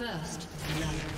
First blood.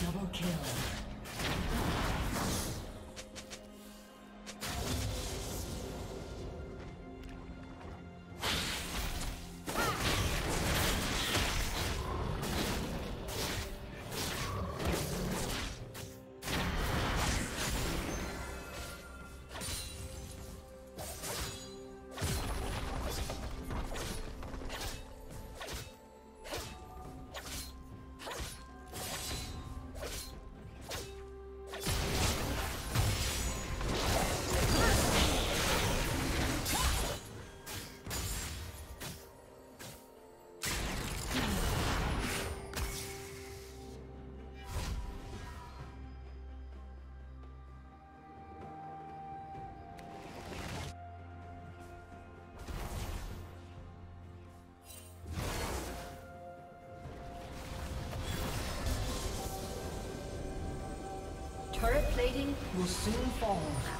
Turret plating will soon fall.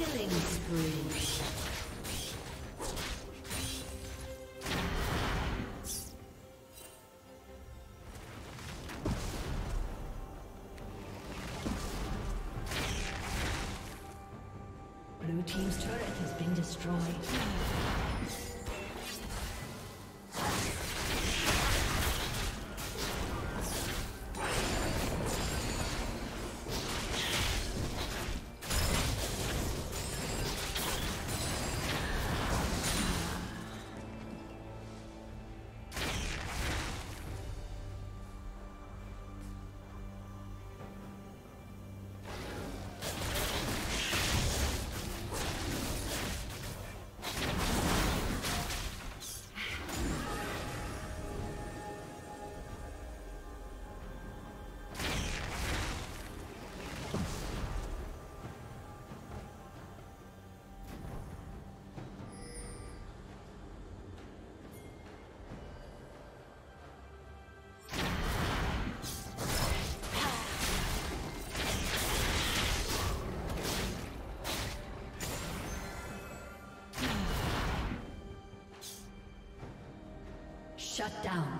Killing spree. Shut down.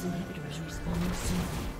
Blue team's inhibitor is respawning soon.